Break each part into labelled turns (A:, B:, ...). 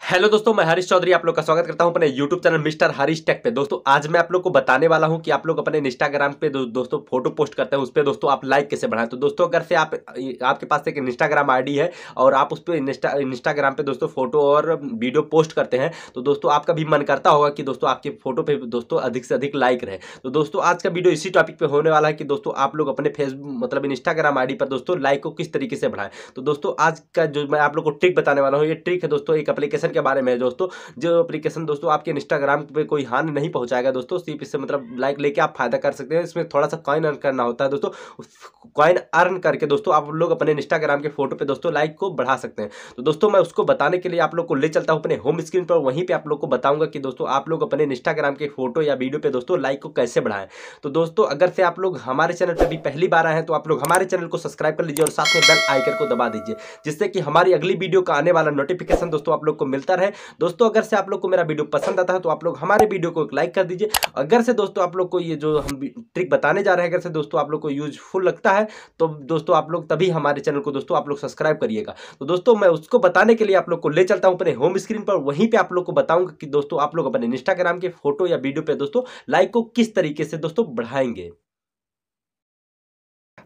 A: Hello दोस्तों मैं हरीश चौधरी आप लोग का स्वागत करता हूँ अपने YouTube channel mister Harish tech पे। दोस्तों आज मैं आप लोग को बताने वाला हूँ कि आप लोग अपने इंस्टाग्राम पे दो, दोस्तों फ़ोटो पोस्ट करते हैं उस पर दोस्तों आप लाइक कैसे बढ़ाएँ? तो दोस्तों अगर से आप आपके पास एक इंस्टाग्राम आईडी है और आप उस पर इंस्टा इंस्टाग्राम पे दोस्तों फ़ोटो और वीडियो पोस्ट करते हैं तो दोस्तों आपका भी मन करता होगा कि दोस्तों आपके फ़ोटो पे दोस्तों अधिक से अधिक लाइक रहे। तो दोस्तों आज का वीडियो इसी टॉपिक पे होने वाला है कि दोस्तों आप लोग अपने फेस मतलब इंस्टाग्राम आई पर दोस्तों लाइक को किस तरीके से बढ़ाएँ। तो दोस्तों आज का जो मैं आप लोग को ट्रिक बताने वाला हूँ ये ट्रिक है दोस्तों एक अपलीकेशन के बारे में है दोस्तों। जो एप्लीकेशन दोस्तों आपके इंस्टाग्राम पे कोई हानि नहीं पहुंचाएगा दोस्तों, सिर्फ़ इससे मतलब लाइक लेके आप फ़ायदा कर सकते हैं। इसमें थोड़ा सा कॉइन अर्न करना होता है दोस्तों। कॉइन अर्न करके दोस्तों आप लोग अपने इंस्टाग्राम के फ़ोटो पे दोस्तों लाइक को बढ़ा सकते हैं। तो दोस्तों मैं उसको बताने के लिए आप लोग को ले चलता हूँ अपने होम स्क्रीन पर। वहीं पर आप लोग को बताऊँगा कि दोस्तों आप लोग अपने इंस्टाग्राम के फ़ोटो या वीडियो पे दोस्तों लाइक को कैसे बढ़ाएँ। तो दोस्तों अगर से आप लोग हमारे चैनल पर भी पहली बार आए हैं तो आप लोग हमारे चैनल को सब्सक्राइब कर लीजिए और साथ में बेल आइकन को दबा दीजिए, जिससे कि हमारी अगली वीडियो का आने वाला नोटिफिकेशन दोस्तों आप लोग को मिलता रहे। दोस्तों, अगर से आप लोग को मेरा वीडियो पसंद आता है तो आप लोग हमारे वीडियो को एक लाइक कर दीजिए। अगर से दोस्तों, आप लोग को ये जो हम ट्रिक बताने जा रहे हैं, अगर से दोस्तों, आप लोग को यूजफुल लगता है तो दोस्तों, आप लोग तभी हमारे चैनल को दोस्तों, आप लोग सब्सक्राइब करिएगा। तो दोस्तों, मैं उसको बताने के लिए आप लोग को ले चलता हूँ अपने होम स्क्रीन पर। वहीं पर आप लोग को बताऊँगा कि दोस्तों, आप लोग अपने इंस्टाग्राम के फ़ोटो या वीडियो पे दोस्तों लाइक को किस तरीके से दोस्तों बढ़ाएँगे।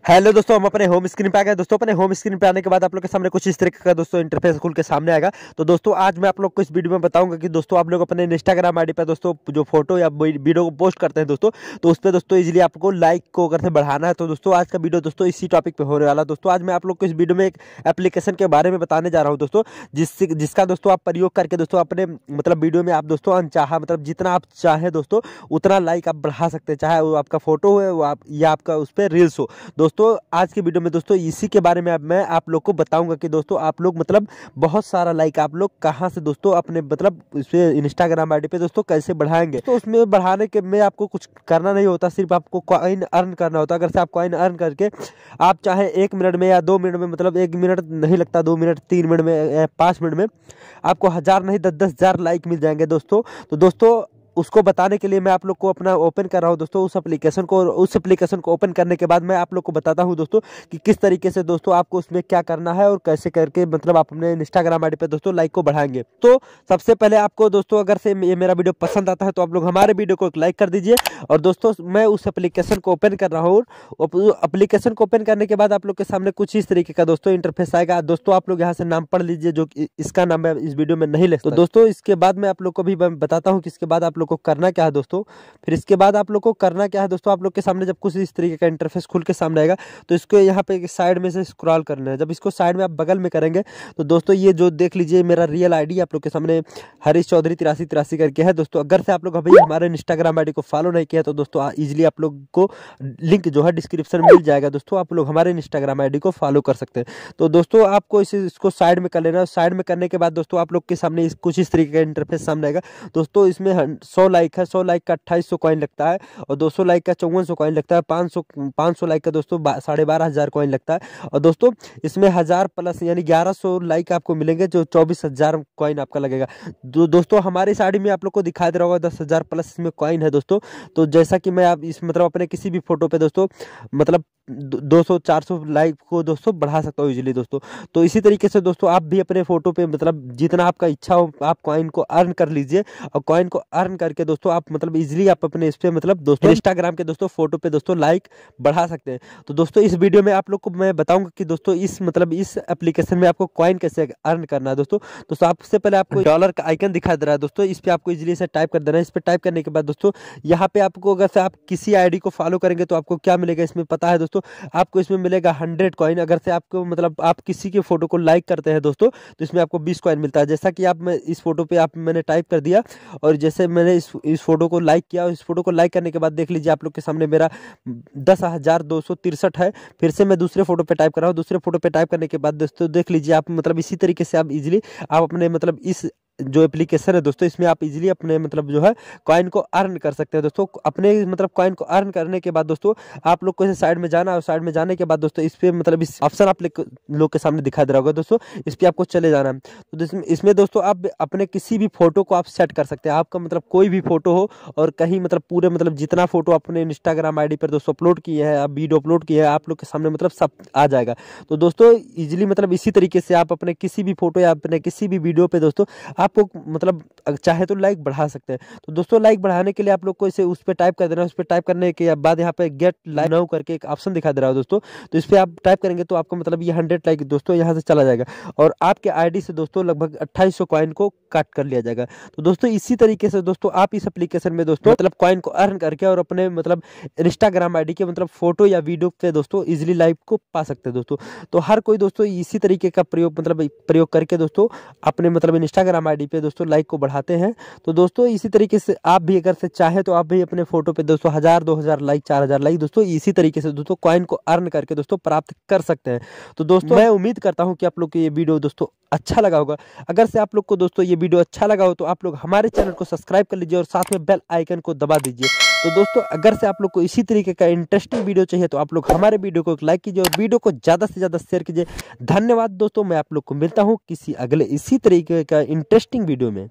B: हेलो दोस्तों, हम अपने होम स्क्रीन पे आ गए। दोस्तों, अपने होम स्क्रीन पे आने के बाद आप लोग के सामने कुछ इस तरीके का दोस्तों इंटरफेस खुल के सामने आएगा। तो दोस्तों, आज मैं आप लोग को इस वीडियो में बताऊँगा कि दोस्तों आप लोग अपने इंस्टाग्राम आईडी पे दोस्तों जो फ़ोटो या वीडियो को पोस्ट करते हैं दोस्तों तो उस पर दोस्तों इजिली आपको लाइक को अगर से बढ़ाना है तो दोस्तों आज का वीडियो दोस्तों इसी टॉपिक पर होने वाला दोस्तों, आज मैं आप लोग को इस वीडियो में एक एप्लीकेशन के बारे में बताने जा रहा हूँ दोस्तों, जिससे जिसका दोस्तों आप प्रयोग करके दोस्तों अपने मतलब वीडियो में आप दोस्तों अनचाहा मतलब जितना आप चाहें दोस्तों, उतना लाइक आप बढ़ा सकते हैं। चाहे वो आपका फ़ोटो हो या आपका उस पर रील्स हो। दोस्तों आज की वीडियो में दोस्तों, इसी के बारे में अब मैं आप लोग को बताऊँगा कि दोस्तों, आप लोग मतलब बहुत सारा लाइक आप लोग कहाँ से दोस्तों अपने मतलब इस इंस्टाग्राम आईडी पे दोस्तों कैसे बढ़ाएँगे? तो उसमें बढ़ाने के में आपको कुछ करना नहीं होता, सिर्फ़ आपको कॉइन अर्न करना होता अगर से आप कॉइन अर्न करके आप चाहे एक मिनट में या दो मिनट में मतलब एक मिनट नहीं लगता, दो मिनट, तीन मिनट में, या पाँच मिनट में, आपको हज़ार नहीं, दस दस हज़ार लाइक मिल जाएँगे दोस्तों। तो दोस्तों उसको बताने के लिए मैं आप लोग को अपना ओपन कर रहा हूँ दोस्तों, उस एप्लीकेशन को उस एप्लीकेशन को ओपन करने के बाद मैं आप लोग को बताता हूँ दोस्तों कि किस तरीके से दोस्तों आपको उसमें क्या करना है और कैसे करके मतलब आप अपने इंस्टाग्राम आई पे दोस्तों लाइक को बढ़ाएँगे। तो सबसे पहले आपको दोस्तों अगर से ये मेरा वीडियो पसंद आता है तो आप लोग हमारे वीडियो को लाइक कर दीजिए और दोस्तों मैं उस एप्लीकेशन को ओपन कर रहा हूँ एप्लीकेशन को ओपन करने के बाद आप लोग के सामने कुछ इस तरीके का दोस्तों इंटरफेस आएगा। दोस्तों आप लोग यहाँ से नाम पढ़ लीजिए जो इसका नाम है इस वीडियो में नहीं ले तो दोस्तों इसके बाद मैं आप लोग को भी बताता हूँ कि इसके बाद आप लोग को करना क्या है दोस्तों? फिर इसके बाद आप लोग को करना क्या है दोस्तों? आप लोग के सामने जब कुछ इस तरीके का इंटरफेस खुल के सामने आएगा तो इसको यहाँ पे साइड में से स्क्रॉल करना है। जब इसको साइड में आप बगल में करेंगे तो दोस्तों ये जो देख लीजिए मेरा रियल आईडी आप लोग के सामने हरीश चौधरी तिरासी तिरासी करके है दोस्तों। अगर से आप लोग अभी हमारे इंस्टाग्राम आई को फॉलो नहीं किया तो दोस्तों ईजिली आप लोग को लिंक जो है डिस्क्रिप्शन मिल जाएगा। दोस्तों, आप लोग हमारे इंस्टाग्राम आई को फॉलो कर सकते हैं। तो दोस्तों, आपको इसे, इसको साइड में कर लेना साइड में करने के बाद दोस्तों, आप लोग के सामने कुछ इस तरीके का इंटरफेस सामने आएगा। दोस्तों, इसमें सौ लाइक है सौ लाइक का अट्ठाईस सौ कॉइन लगता है और 200 लाइक का चौवन सौ कॉइन लगता है 500 500 लाइक का दोस्तों साढ़े बारह हज़ार कॉइन लगता है और दोस्तों इसमें हज़ार प्लस यानी 1100 लाइक आपको मिलेंगे जो चौबीस हज़ार कॉइन आपका लगेगा। दो, दोस्तों हमारी साड़ी में आप लोग को दिखाई दे रहा होगा दस हज़ार प्लस इसमें कॉइन है दोस्तों। तो जैसा कि मैं आप इस मतलब अपने किसी भी फ़ोटो पे दोस्तों मतलब दो सौ चार सौ लाइक को दोस्तों बढ़ा सकता हूँ यूजली दोस्तों। तो इसी तरीके से दोस्तों आप भी अपने फ़ोटो पे मतलब जितना आपका इच्छा हो आप कॉइन को अर्न कर लीजिए और कॉइन को अर्न करके दोस्तों आप मतलब इजीली आप अपने इस पे मतलब दोस्तों इंस्टाग्राम के दोस्तों फ़ोटो पे दोस्तों लाइक बढ़ा सकते हैं। तो दोस्तों इस वीडियो में आप लोग को मैं बताऊँगा कि दोस्तों इस मतलब इस एप्लीकेशन में आपको कॉइन कैसे अर्न करना है दोस्तों। दोस्तों सबसे पहले आपको डॉलर का आइकन दिखा दे रहा है दोस्तों इस पर आपको इजिली से टाइप कर देना है। इस पर टाइप करने के बाद दोस्तों यहाँ पे आपको अगर से आप किसी आईडी को फॉलो करेंगे तो आपको क्या मिलेगा इसमें पता है दोस्तों? आपको इसमें मिलेगा हंड्रेड कॉइन अगर से आपको मतलब आप किसी के फ़ोटो को लाइक करते हैं दोस्तों तो इसमें आपको बीस कॉइन मिलता है। जैसा कि आप इस फ़ोटो पर आप मैंने टाइप कर दिया और जैसे मैंने इस इस फ़ोटो को लाइक किया और इस फ़ोटो को लाइक करने के बाद देख लीजिए आप लोग के सामने मेरा दस हज़ार दो सौ तिरसठ है। फिर से मैं दूसरे फ़ोटो पे टाइप कर रहा हूँ। दूसरे फ़ोटो पे टाइप करने के बाद दोस्तों देख लीजिए आप मतलब इसी तरीके से आप इजिली आप अपने मतलब इस जो एप्लीकेशन है दोस्तों, इसमें आप इजीली अपने मतलब जो है कॉइन को अर्न कर सकते हैं दोस्तों। अपने मतलब कॉइन को अर्न करने के बाद दोस्तों, आप लोग को साइड में जाना और साइड में जाने के बाद दोस्तों, इस पर मतलब इस ऑप्शन आप लोग के सामने दिखाई दे रहा होगा दोस्तों, इस पर आपको चले जाना है। तो इसमें दोस्तों आप अपने किसी भी फ़ोटो को आप सेट कर सकते हैं। आपका मतलब कोई भी फ़ोटो हो और कहीं मतलब पूरे मतलब जितना फ़ोटो अपने इंस्टाग्राम आई पर दोस्तों अपलोड किए हैं, आप वीडियो अपलोड किए हैं, आप लोग के सामने मतलब सब आ जाएगा। तो दोस्तों इजिली मतलब इसी तरीके से आप अपने किसी भी फ़ोटो या अपने किसी भी वीडियो पे दोस्तों, आप आपको मतलब चाहे तो लाइक बढ़ा सकते हैं। तो दोस्तों लाइक बढ़ाने के लिए आप लोग को इसे उस पर टाइप कर देना है। उस पर टाइप करने के बाद यहाँ पे गेट लाइक नाउ करके एक ऑप्शन दिखा दे रहा है दोस्तों। तो इस पर आप टाइप करेंगे तो आपको मतलब ये हंड्रेड लाइक दोस्तों यहाँ से चला जाएगा। और आपके आईडी से दोस्तों लगभग अट्ठाईस सौ कॉइन को कट कर लिया जाएगा। तो दोस्तों, इसी तरीके से दोस्तों आप इस एप्लीकेशन में दोस्तों मतलब कॉइन को अर्न करके और अपने मतलब इंस्टाग्राम आईडी के मतलब फ़ोटो या वीडियो पे दोस्तों इजिली लाइव को पा सकते हैं दोस्तों। तो हर कोई दोस्तों इसी तरीके का प्रयोग मतलब प्रयोग करके दोस्तों अपने मतलब इंस्टाग्राम आई पे दोस्तों लाइक को बढ़ाते हैं तो दोस्तों इसी तरीके से आप भी अगर से चाहे तो आप भी अपने फ़ोटो पे दोस्तों हज़ार दो हज़ार लाइक चार हज़ार लाइक दोस्तों इसी तरीके से दोस्तों कॉइन को अर्न करके दोस्तों प्राप्त कर सकते हैं तो दोस्तों मैं उम्मीद करता हूँ कि आप लोग को ये वीडियो दोस्तों अच्छा लगा होगा अगर से आप लोग को दोस्तों ये वीडियो अच्छा लगा हो तो आप लोग हमारे चैनल को सब्सक्राइब कर लीजिए और साथ में बेल आइकन को दबा दीजिए तो दोस्तों, अगर से आप लोग को इसी तरीके का इंटरेस्टिंग वीडियो चाहिए तो आप लोग हमारे वीडियो को लाइक कीजिए और वीडियो को ज़्यादा से ज़्यादा शेयर कीजिए। धन्यवाद दोस्तों, मैं आप लोग को मिलता हूँ किसी अगले इसी तरीके का इंटरेस्टिंग वीडियो में।